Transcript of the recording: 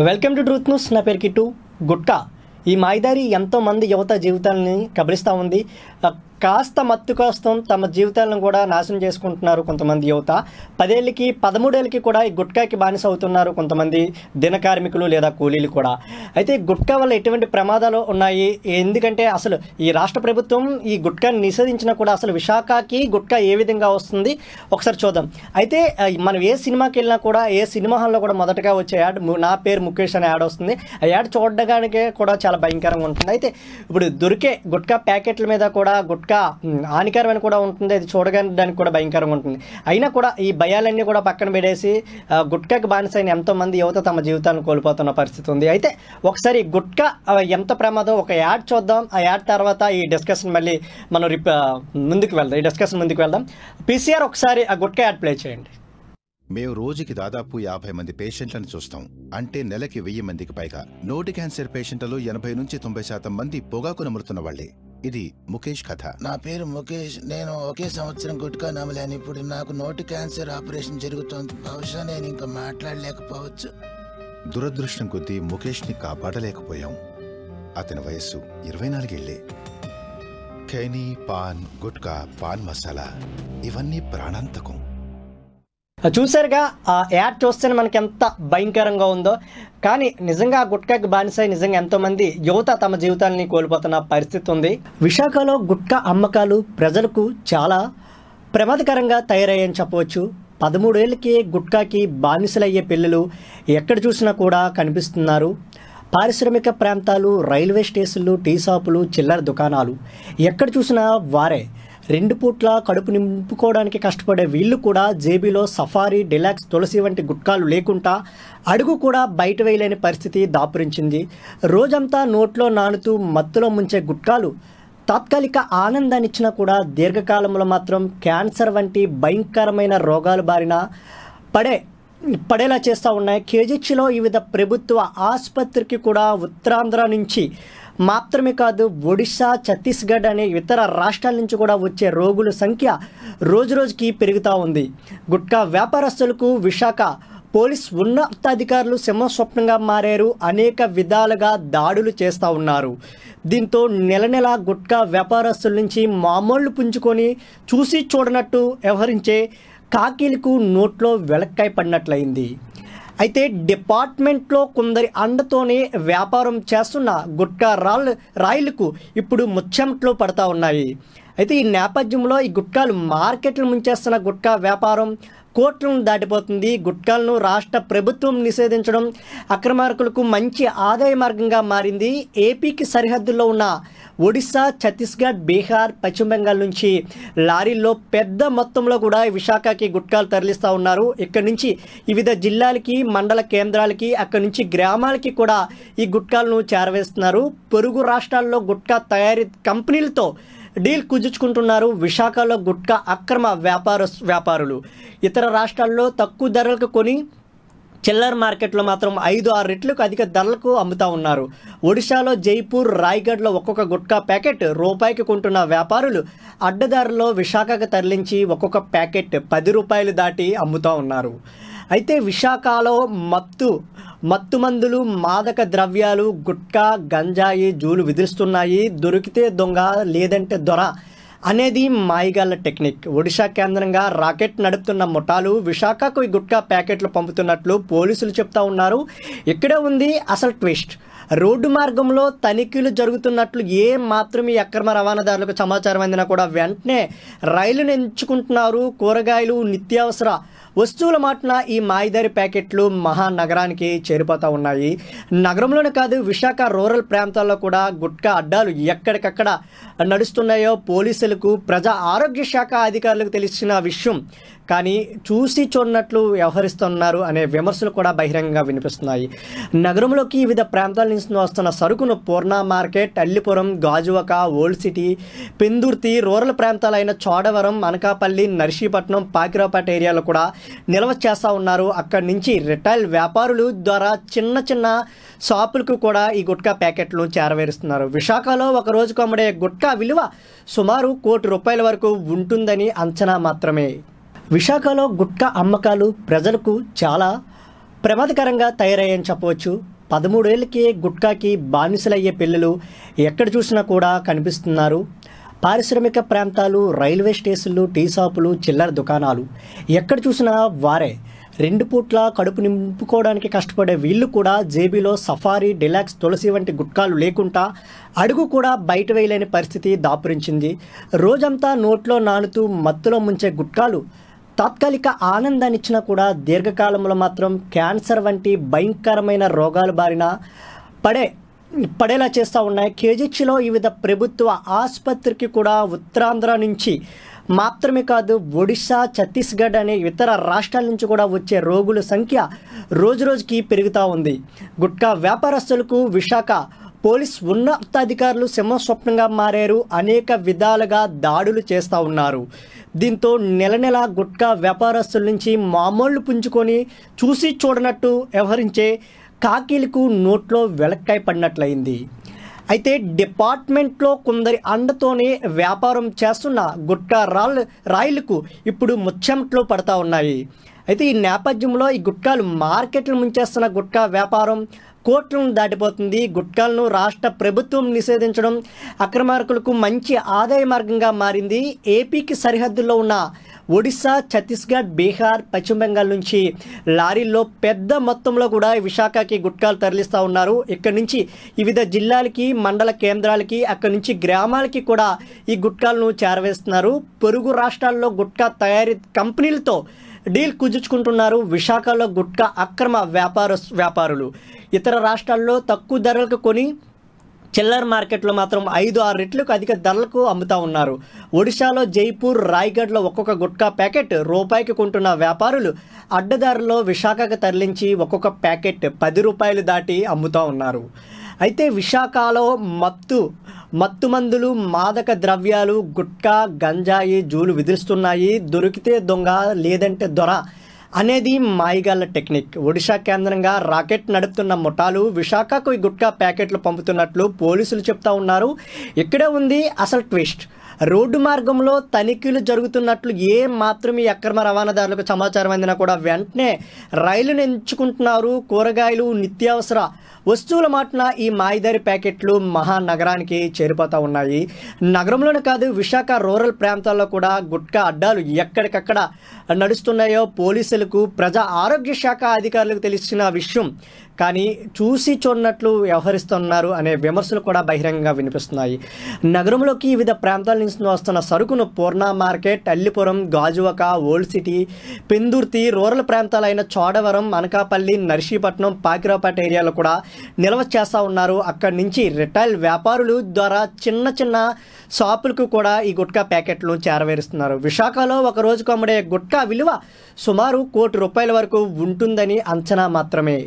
Welcome to truth news. నా పేరు kit. Gutka. ఈ మాయదారి ఎంతోమంది యువత జీవితాలని కబలిస్తూ ఉంది. కాస్త మత్తు కోసం తమ జీవితాలను కూడా నాశనం చేసుకుంటున్నారు కొంతమంది యువత. పదేళ్ళకి పదమూడేళ్ళకి కూడా ఈ గుట్కాకి బానిస అవుతున్నారు కొంతమంది దిన కార్మికులు లేదా కూలీలు కూడా. అయితే గుట్కా వల్ల ఎటువంటి ప్రమాదాలు ఉన్నాయి? ఎందుకంటే అసలు ఈ రాష్ట్ర ప్రభుత్వం ఈ గుట్కాని నిషేధించినా కూడా అసలు విశాఖకి గుట్కా ఏ విధంగా వస్తుంది? ఒకసారి చూద్దాం. అయితే మనం ఏ సినిమాకి వెళ్ళినా కూడా ఏ సినిమా హాల్లో కూడా మొదటగా వచ్చే యాడ్ నా పేరు ముఖేష్ అనే యాడ్ వస్తుంది. ఆ యాడ్ చూడడానికి కూడా చాలా భయంకరంగా ఉంటుంది. అయితే ఇప్పుడు దొరికే గుట్కా ప్యాకెట్ల మీద కూడా గుట్కా మ్, హానికరమైన కూడా ఉంటుంది అది చూడడానికి కూడా భయంకరంగా ఉంటుంది. అయినా కూడా ఈ భయాలన్నీ కూడా పక్కన పెడేసి ఆ, గుట్కాకి బానిసైన ఎంతోమంది యువత తమ జీవితాన్ని కోల్పోతున్న పరిస్థితి ఉంది. అయితే ఒకసారి గుట్కా ఎంత ప్రమాదం? ఒక యాడ్ చూద్దాం. ఆ యాడ్ తర్వాత ఈ డిస్కషన్ మళ్ళీ మనం రిప్ ముందుకు వెళ్దాం. ఈ డిస్కషన్ ముందుకు వెళ్దాం. పీసీఆర్ ఒకసారి ఆ గుట్కా యాడ్ ప్లే చేయండి. మేము రోజుకి దాదాపు యాభై మంది పేషెంట్లను చూస్తాం. అంటే నెలకి వెయ్యి మందికి పైగా. నోటి క్యాన్సర్ పేషెంట్లలో ఎనభై నుంచి తొంభై శాతం మంది పొగాకు నములుతున్న వాళ్ళే. ఇది ముఖేష్ కథ. నా పేరు ముఖేష్. నేను ఒకే సంవత్సరం గుట్కా నమలాను ఇప్పుడు నాకు నోటి క్యాన్సర్ ఆపరేషన్ జరుగుతోంది. బహుశా నేను ఇంకా మాట్లాడలేకపోవచ్చు. దురదృష్టం కొద్దీ ముఖేష్ని కాపాడలేకపోయాం. అతని వయస్సు ఇరవై నాలుగేళ్ళే ఖైనీ పాన్ గుట్కా పాన్ మసాలా ఇవన్నీ ప్రాణాంతకం. చూసారుగా ఆ యాడ్ చూస్తేనే మనకి ఎంత భయంకరంగా ఉందో. కానీ నిజంగా గుట్కాకి బానిసై నిజంగా ఎంతోమంది యువత తమ జీవితాలని కోల్పోతున్న పరిస్థితి ఉంది. విశాఖలో గుట్కా అమ్మకాలు ప్రజలకు చాలా ప్రమాదకరంగా తయారయ్యని చెప్పవచ్చు. పదమూడేళ్ళకి గుట్కాకి బానిసలయ్యే పిల్లలు ఎక్కడ చూసినా కూడా కనిపిస్తున్నారు. పారిశ్రామిక ప్రాంతాలు రైల్వే స్టేషన్లు టీ షాపులు చిల్లర దుకాణాలు. ఎక్కడ చూసినా వారే రెండు పూట్ల కడుపు నింపుకోవడానికి కష్టపడే వీళ్ళు కూడా జేబీలో సఫారీ డిలాక్స్ తులసి వంటి గుట్కాలు లేకుండా అడుగు కూడా బయట వేయలేని పరిస్థితి దాపురించింది. రోజంతా నోట్లో నానుతూ మత్తులో ముంచే గుట్కాలు తాత్కాలిక ఆనందాన్ని ఇచ్చినా కూడా దీర్ఘకాలంలో మాత్రం క్యాన్సర్ వంటి భయంకరమైన రోగాలు బారిన పడే పడేలా చేస్తూ ఉన్నాయి. కేజీహెచ్లో వివిధ ప్రభుత్వ ఆసుపత్రికి కూడా ఉత్తరాంధ్ర నుంచి మాత్రమే కాదు ఒడిశా ఛత్తీస్గఢ్ అనే ఇతర రాష్ట్రాల నుంచి కూడా వచ్చే రోగుల సంఖ్య రోజురోజుకి పెరుగుతూ ఉంది. గుట్కా వ్యాపారస్తులకు విశాఖ పోలీస్ ఉన్నతాధికారులు సింహస్వప్నంగా మారారు. అనేక విధాలుగా దాడులు చేస్తూ ఉన్నారు. దీంతో నెల నెల గుట్కా వ్యాపారస్తుల నుంచి మామూళ్ళు పుంజుకొని చూసి చూడనట్టు వ్యవహరించే కాకీలకు నోట్లో వెలక్కాయ పడినట్లయింది. అయితే డిపార్ట్మెంట్లో కొందరి అండతోనే వ్యాపారం చేస్తున్న గుట్కా రాళ్ళ రాయిలకు ఇప్పుడు ముచ్చెమట్లో పడతా ఉన్నాయి. అయితే ఈ నేపథ్యంలో ఈ గుట్కాలు మార్కెట్లు ముంచేస్తున్న గుట్కా వ్యాపారం కోట్లను దాటిపోతుంది. గుట్కాలను రాష్ట్ర ప్రభుత్వం నిషేధించడం అక్రమార్కులకు మంచి ఆదాయ మార్గంగా మారింది. ఏపీకి సరిహద్దుల్లో ఉన్న ఒడిశా ఛత్తీస్గఢ్ బీహార్ పశ్చిమ బెంగాల్ నుంచి లారీల్లో పెద్ద మొత్తంలో కూడా విశాఖకి గుట్కాలు తరలిస్తూ ఉన్నారు. ఇక్కడ నుంచి వివిధ జిల్లాలకి మండల కేంద్రాలకి అక్కడి నుంచి గ్రామాలకి కూడా ఈ గుట్కాలను చేరవేస్తున్నారు. పొరుగు రాష్ట్రాల్లో గుట్కా తయారీ కంపెనీలతో డీల్ కుదుర్చుకుంటున్నారు విశాఖలో గుట్కా అక్రమ వ్యాపార వ్యాపారులు. ఇతర రాష్ట్రాల్లో తక్కువ ధరలకు కొని చిల్లర మార్కెట్లో మాత్రం ఐదు ఆరు రెట్లకు అధిక ధరలకు అమ్ముతా ఉన్నారు. ఒడిశాలో జైపూర్ రాయ్గఢ్లో ఒక్కొక్క గుట్కా ప్యాకెట్ రూపాయికి కొంటున్న వ్యాపారులు అడ్డదారిలో విశాఖకు తరలించి ఒక్కొక్క ప్యాకెట్ పది రూపాయలు దాటి అమ్ముతూ ఉన్నారు. అయితే విశాఖలో మత్తు మత్తు మందులు మాదక ద్రవ్యాలు గుట్కా గంజాయి జూలు విధిస్తున్నాయి దొరికితే దొంగ లేదంటే దొర అనేది మాయిగాళ్ళ టెక్నిక్. ఒడిశా కేంద్రంగా రాకెట్ నడుపుతున్న ముఠాలు విశాఖకు ఈ గుట్కా ప్యాకెట్లు పంపుతున్నట్లు పోలీసులు చెప్తా ఉన్నారు. ఇక్కడే ఉంది అసలు ట్విస్ట్. రోడ్డు మార్గంలో తనిఖీలు జరుగుతున్నట్లు ఏ మాత్రం ఈ అక్రమ రవాణాదారులకు సమాచారం అందినా కూడా వెంటనే రైలును ఎంచుకుంటున్నారు. కూరగాయలు నిత్యావసర వస్తువుల మాటన ఈ మాయిదారి ప్యాకెట్లు మహానగరానికి చేరిపోతూ ఉన్నాయి. నగరంలోనే కాదు విశాఖ రూరల్ ప్రాంతాల్లో కూడా గుట్కా అడ్డాలు ఎక్కడికక్కడ నడుస్తున్నాయో పోలీసులకు ప్రజా ఆరోగ్య శాఖ అధికారులకు తెలిసిన విషయం కానీ చూసి చూడనట్లు వ్యవహరిస్తున్నారు అనే విమర్శలు కూడా బహిరంగంగా వినిపిస్తున్నాయి. నగరంలోకి వివిధ ప్రాంతాల నుంచి వస్తున్న సరుకును Purna market Allipuram Gajuwaka old city Pendurthi rural ప్రాంతాలైన Chodavaram Anakapalli Narsipatnam Pakirapeta ఏరియాలో కూడా నిల్వ చేస్తూ ఉన్నారు. అక్కడి నుంచి రిటైల్ వ్యాపారులు ద్వారా చిన్న చిన్న షాపులకు కూడా ఈ గుట్కా ప్యాకెట్లు చేరవేరుస్తున్నారు. విశాఖలో ఒక రోజుకు అమ్ముడే గుట్కా విలువ సుమారు కోటి రూపాయల వరకు ఉంటుందని అంచనా మాత్రమే. విశాఖలో గుట్కా అమ్మకాలు ప్రజలకు చాలా ప్రమాదకరంగా తయారయ్యని చెప్పవచ్చు. పదమూడేళ్ళకి గుట్కాకి బానిసలయ్యే పిల్లలు ఎక్కడ చూసినా కూడా కనిపిస్తున్నారు. పారిశ్రామిక ప్రాంతాలు రైల్వే స్టేషన్లు టీ షాపులు చిల్లర దుకాణాలు. ఎక్కడ చూసినా వారే రెండు పూట్ల కడుపు నింపుకోవడానికి కష్టపడే వీళ్ళు కూడా జేబీలో సఫారీ డిలాక్స్ తులసి వంటి గుట్కాలు లేకుండా అడుగు కూడా బయట వేయలేని పరిస్థితి దాపురించింది. రోజంతా నోట్లో నానుతూ మత్తులో ముంచే గుట్కాలు తాత్కాలిక ఆనందాన్ని ఇచ్చినా కూడా దీర్ఘకాలంలో మాత్రం క్యాన్సర్ వంటి భయంకరమైన రోగాలు బారిన పడే పడేలా చేస్తూ ఉన్నాయి. కేజీహెచ్లో వివిధ ప్రభుత్వ ఆసుపత్రికి కూడా ఉత్తరాంధ్ర నుంచి మాత్రమే కాదు ఒడిశా ఛత్తీస్గఢ్ అనే ఇతర రాష్ట్రాల నుంచి కూడా వచ్చే రోగుల సంఖ్య రోజురోజుకి పెరుగుతూ ఉంది. గుట్కా వ్యాపారస్తులకు విశాఖ పోలీస్ ఉన్నతాధికారులు సింహస్వప్నంగా మారారు. అనేక విధాలుగా దాడులు చేస్తూ ఉన్నారు. దీంతో నెల నెల గుట్కా వ్యాపారస్తుల నుంచి మామూళ్ళు పుంజుకొని చూసి చూడనట్టు వ్యవహరించే కాకీలకు నోట్లో వెలక్కాయ పడినట్లయింది. అయితే డిపార్ట్మెంట్లో కొందరి అండతోనే వ్యాపారం చేస్తున్న గుట్కా రాళ్ళు రాయిలకు ఇప్పుడు ముచ్చెమట్లో పడతా ఉన్నాయి. అయితే ఈ నేపథ్యంలో ఈ గుట్కాలు మార్కెట్లు ముంచేస్తున్న గుట్కా వ్యాపారం కోట్లను దాటిపోతుంది. గుట్కాలను రాష్ట్ర ప్రభుత్వం నిషేధించడం అక్రమార్కులకు మంచి ఆదాయ మార్గంగా మారింది. ఏపీకి సరిహద్దుల్లో ఉన్న ఒడిశా ఛత్తీస్గఢ్ బీహార్ పశ్చిమ బెంగాల్ నుంచి లారీల్లో పెద్ద మొత్తంలో కూడా విశాఖకి గుట్కాలు తరలిస్తూ ఉన్నారు. ఇక్కడ నుంచి వివిధ జిల్లాలకి మండల కేంద్రాలకి అక్కడి నుంచి గ్రామాలకి కూడా ఈ గుట్కాలను చేరవేస్తున్నారు. పొరుగు రాష్ట్రాల్లో గుట్కా తయారీ కంపెనీలతో డీల్ కుదుర్చుకుంటున్నారు విశాఖలో గుట్కా అక్రమ వ్యాపార వ్యాపారులు. ఇతర రాష్ట్రాల్లో తక్కువ ధరలకు కొని చిల్లర మార్కెట్లో మాత్రం ఐదు ఆరు రెట్లకు అధిక ధరలకు అమ్ముతా ఉన్నారు. ఒడిశాలో జైపూర్ రాయ్గఢ్లో ఒక్కొక్క గుట్కా ప్యాకెట్ రూపాయికి కొంటున్న వ్యాపారులు అడ్డదారిలో విశాఖకు తరలించి ఒక్కొక్క ప్యాకెట్ పది రూపాయలు దాటి అమ్ముతూ ఉన్నారు. అయితే విశాఖలో మత్తు మత్తు మందులు మాదక ద్రవ్యాలు గుట్కా గంజాయి జూలు విధిస్తున్నాయి దొరికితే దొంగ లేదంటే దొర అనేది మాయిగాళ్ళ టెక్నిక్. ఒడిశా కేంద్రంగా రాకెట్ నడుపుతున్న ముఠాలు విశాఖకు ఈ గుట్కా ప్యాకెట్లు పంపుతున్నట్లు పోలీసులు చెప్తా ఉన్నారు. ఇక్కడే ఉంది అసలు ట్విస్ట్. రోడ్డు మార్గంలో తనిఖీలు జరుగుతున్నట్లు ఏ మాత్రం ఈ అక్రమ రవాణాదారులకు సమాచారం అందినా కూడా వెంటనే రైలును ఎంచుకుంటున్నారు. కూరగాయలు నిత్యావసర వస్తువుల మాటన ఈ మాయిదారి ప్యాకెట్లు మహానగరానికి చేరిపోతూ ఉన్నాయి. నగరంలోనే కాదు విశాఖ రూరల్ ప్రాంతాల్లో కూడా గుట్కా అడ్డాలు ఎక్కడికక్కడ నడుస్తున్నాయో పోలీసులకు ప్రజా ఆరోగ్య శాఖ అధికారులకు తెలిసిన విషయం కానీ చూసి చూడనట్లు వ్యవహరిస్తున్నారు అనే విమర్శలు కూడా బహిరంగంగా వినిపిస్తున్నాయి. నగరంలోకి వివిధ ప్రాంతాల నుంచి వస్తున్న సరుకును Purna market Allipuram Gajuwaka old city Pendurthi rural ప్రాంతాలైన Chodavaram Anakapalli Narsipatnam Pakirapeta ఏరియాలో కూడా నిల్వ చేస్తూ ఉన్నారు. అక్కడి నుంచి రిటైల్ వ్యాపారులు ద్వారా చిన్న చిన్న షాపులకు కూడా ఈ గుట్కా ప్యాకెట్లు చేరవేరుస్తున్నారు. విశాఖలో ఒక రోజుకు అమ్ముడే గుట్కా విలువ సుమారు కోటి రూపాయల వరకు ఉంటుందని అంచనా మాత్రమే.